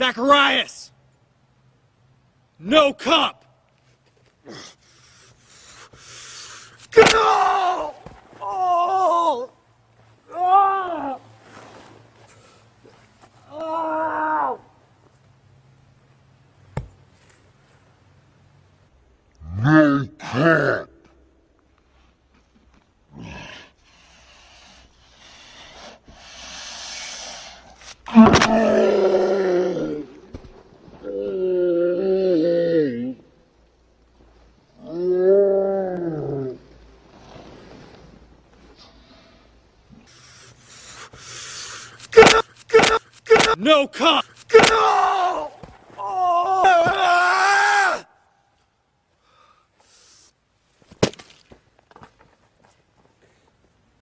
Zacharias! No cup! Go! Oh! Oh! Oh! No cup. No cop!